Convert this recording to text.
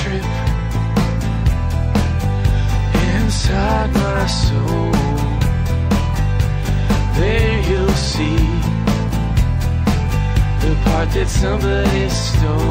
trip inside my soul. There you'll see the part that somebody stole.